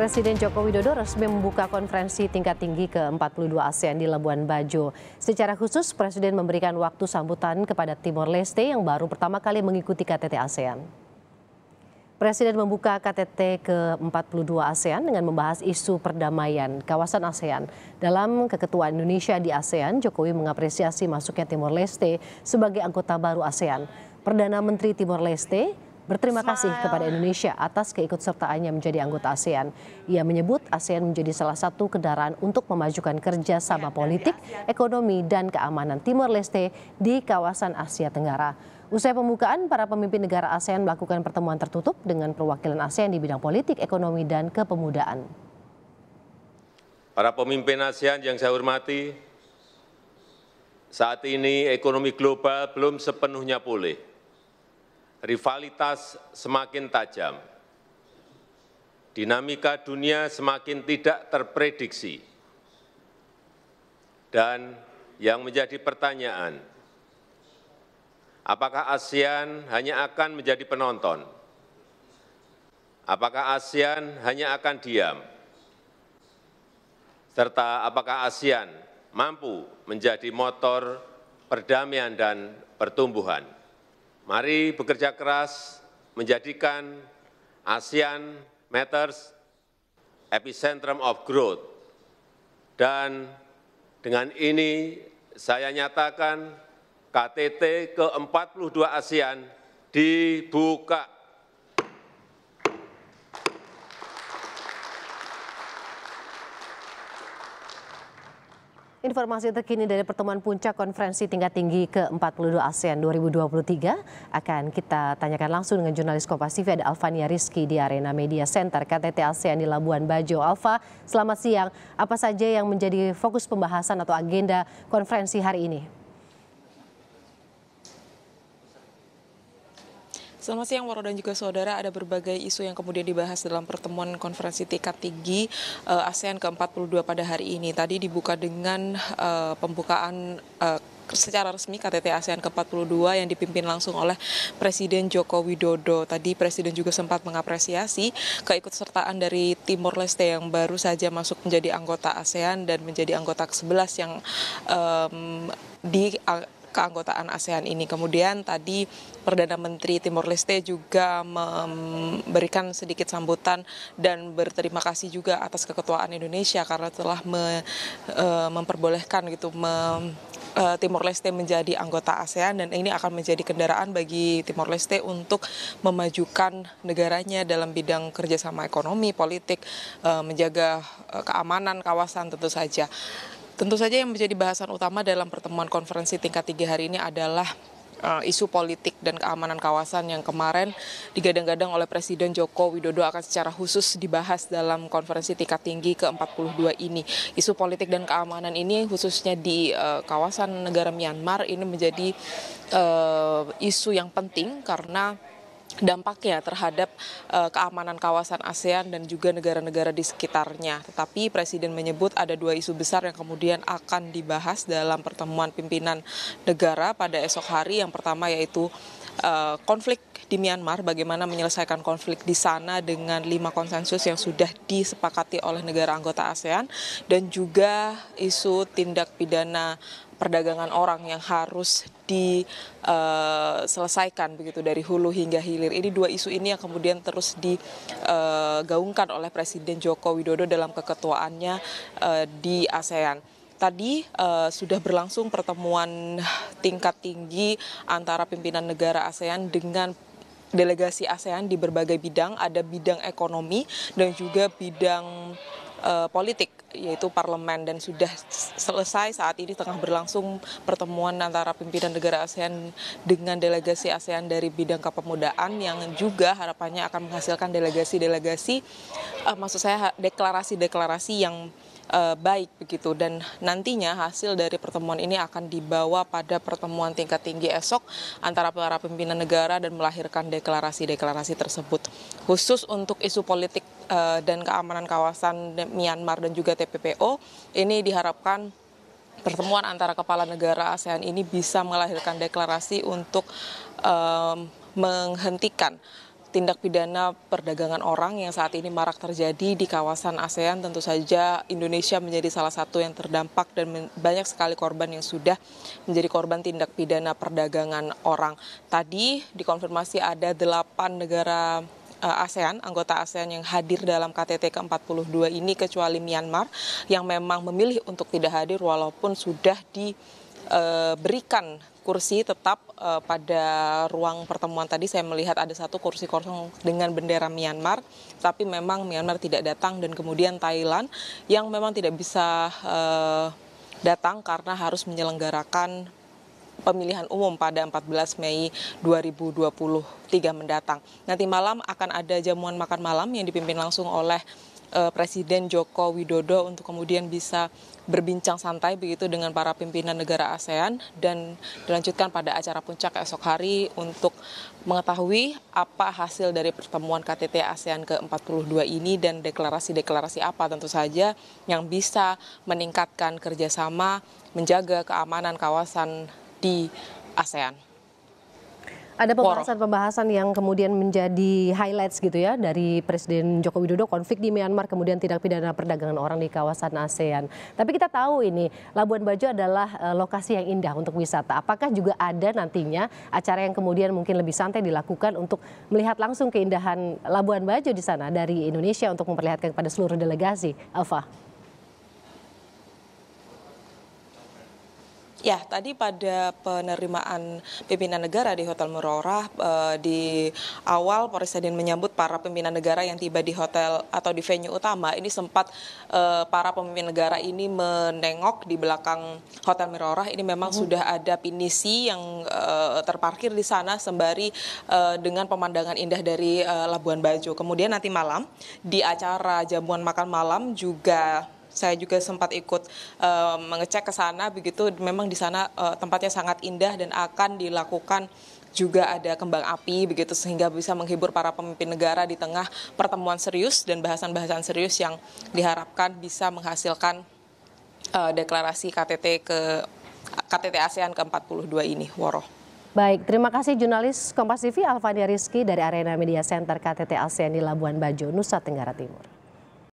Presiden Joko Widodo resmi membuka konferensi tingkat tinggi ke-42 ASEAN di Labuan Bajo. Secara khusus, Presiden memberikan waktu sambutan kepada Timor Leste yang baru pertama kali mengikuti KTT ASEAN. Presiden membuka KTT ke-42 ASEAN dengan membahas isu perdamaian kawasan ASEAN. Dalam keketuaan Indonesia di ASEAN, Jokowi mengapresiasi masuknya Timor Leste sebagai anggota baru ASEAN. Perdana Menteri Timor Leste, berterima kasih kepada Indonesia atas keikutsertaannya menjadi anggota ASEAN. Ia menyebut ASEAN menjadi salah satu kendaraan untuk memajukan kerjasama politik, ekonomi, dan keamanan Timor Leste di kawasan Asia Tenggara. Usai pembukaan, para pemimpin negara ASEAN melakukan pertemuan tertutup dengan perwakilan ASEAN di bidang politik, ekonomi, dan kepemudaan. Para pemimpin ASEAN yang saya hormati, saat ini ekonomi global belum sepenuhnya pulih rivalitas semakin tajam, dinamika dunia semakin tidak terprediksi, dan yang menjadi pertanyaan, apakah ASEAN hanya akan menjadi penonton? Apakah ASEAN hanya akan diam? Serta apakah ASEAN mampu menjadi motor perdamaian dan pertumbuhan? Mari bekerja keras menjadikan ASEAN Matters epicentrum of growth. Dan dengan ini saya nyatakan KTT ke-42 ASEAN dibuka. Informasi terkini dari pertemuan puncak konferensi tingkat tinggi ke-42 ASEAN 2023 akan kita tanyakan langsung dengan jurnalis Kompas TV ada Alvania Rizky di Arena Media Center KTT ASEAN di Labuan Bajo. Alfa, selamat siang. Apa saja yang menjadi fokus pembahasan atau agenda konferensi hari ini? Selamat siang Waro dan juga saudara, ada berbagai isu yang kemudian dibahas dalam pertemuan konferensi tingkat tinggi uh, ASEAN ke-42 pada hari ini. Tadi dibuka dengan uh, pembukaan uh, secara resmi KTT ASEAN ke-42 yang dipimpin langsung oleh Presiden Joko Widodo. Tadi Presiden juga sempat mengapresiasi keikutsertaan dari Timor Leste yang baru saja masuk menjadi anggota ASEAN dan menjadi anggota ke-11 yang um, di keanggotaan ASEAN ini. Kemudian tadi Perdana Menteri Timor Leste juga memberikan sedikit sambutan dan berterima kasih juga atas keketuaan Indonesia karena telah me, e, memperbolehkan gitu me, e, Timor Leste menjadi anggota ASEAN dan ini akan menjadi kendaraan bagi Timor Leste untuk memajukan negaranya dalam bidang kerjasama ekonomi, politik, e, menjaga keamanan kawasan tentu saja. Tentu saja yang menjadi bahasan utama dalam pertemuan konferensi tingkat tinggi hari ini adalah uh, isu politik dan keamanan kawasan yang kemarin digadang-gadang oleh Presiden Joko Widodo akan secara khusus dibahas dalam konferensi tingkat tinggi ke-42 ini. Isu politik dan keamanan ini khususnya di uh, kawasan negara Myanmar ini menjadi uh, isu yang penting karena dampaknya terhadap uh, keamanan kawasan ASEAN dan juga negara-negara di sekitarnya. Tetapi Presiden menyebut ada dua isu besar yang kemudian akan dibahas dalam pertemuan pimpinan negara pada esok hari. Yang pertama yaitu uh, konflik di Myanmar, bagaimana menyelesaikan konflik di sana dengan lima konsensus yang sudah disepakati oleh negara anggota ASEAN dan juga isu tindak pidana perdagangan orang yang harus diselesaikan uh, begitu dari hulu hingga hilir. Ini dua isu ini yang kemudian terus digaungkan uh, oleh Presiden Joko Widodo dalam keketuaannya uh, di ASEAN tadi uh, sudah berlangsung pertemuan tingkat tinggi antara pimpinan negara ASEAN dengan delegasi ASEAN di berbagai bidang, ada bidang ekonomi dan juga bidang uh, politik yaitu parlemen. Dan sudah selesai saat ini tengah berlangsung pertemuan antara pimpinan negara ASEAN dengan delegasi ASEAN dari bidang kepemudaan yang juga harapannya akan menghasilkan delegasi-delegasi. Uh, maksud saya deklarasi-deklarasi yang uh, baik begitu. Dan nantinya hasil dari pertemuan ini akan dibawa pada pertemuan tingkat tinggi esok antara para pimpinan negara dan melahirkan deklarasi-deklarasi tersebut. Khusus untuk isu politik uh, dan keamanan kawasan Myanmar dan juga TPPO ini diharapkan pertemuan antara kepala negara ASEAN ini bisa melahirkan deklarasi untuk um, menghentikan tindak pidana perdagangan orang yang saat ini marak terjadi di kawasan ASEAN tentu saja Indonesia menjadi salah satu yang terdampak dan banyak sekali korban yang sudah menjadi korban tindak pidana perdagangan orang. Tadi dikonfirmasi ada delapan negara eh, ASEAN, anggota ASEAN yang hadir dalam KTT ke-42 ini kecuali Myanmar yang memang memilih untuk tidak hadir walaupun sudah diberikan eh, kursi tetap uh, pada ruang pertemuan tadi saya melihat ada satu kursi kosong dengan bendera Myanmar, tapi memang Myanmar tidak datang dan kemudian Thailand yang memang tidak bisa uh, datang karena harus menyelenggarakan pemilihan umum pada 14 Mei 2023 mendatang. Nanti malam akan ada jamuan makan malam yang dipimpin langsung oleh uh, Presiden Joko Widodo untuk kemudian bisa berbincang santai begitu dengan para pimpinan negara ASEAN dan dilanjutkan pada acara puncak esok hari untuk mengetahui apa hasil dari pertemuan KTT ASEAN ke-42 ini dan deklarasi-deklarasi apa tentu saja yang bisa meningkatkan kerjasama menjaga keamanan kawasan di ASEAN. Ada pembahasan-pembahasan yang kemudian menjadi highlights gitu ya dari Presiden Joko Widodo konflik di Myanmar kemudian tidak pidana perdagangan orang di kawasan ASEAN. Tapi kita tahu ini Labuan Bajo adalah uh, lokasi yang indah untuk wisata. Apakah juga ada nantinya acara yang kemudian mungkin lebih santai dilakukan untuk melihat langsung keindahan Labuan Bajo di sana dari Indonesia untuk memperlihatkan kepada seluruh delegasi? Alfa. Ya, tadi pada penerimaan pimpinan negara di Hotel Murorah eh, di awal Presiden menyambut para pimpinan negara yang tiba di hotel atau di venue utama. Ini sempat eh, para pemimpin negara ini menengok di belakang Hotel Murorah. Ini memang hmm. sudah ada pinisi yang eh, terparkir di sana sembari eh, dengan pemandangan indah dari eh, Labuan Bajo. Kemudian nanti malam di acara jamuan makan malam juga saya juga sempat ikut uh, mengecek ke sana begitu memang di sana uh, tempatnya sangat indah dan akan dilakukan juga ada kembang api begitu sehingga bisa menghibur para pemimpin negara di tengah pertemuan serius dan bahasan-bahasan serius yang diharapkan bisa menghasilkan uh, deklarasi KTT ke KTT ASEAN ke-42 ini, Woro. Baik, terima kasih jurnalis Kompas TV Alfania Rizky dari Arena Media Center KTT ASEAN di Labuan Bajo, Nusa Tenggara Timur.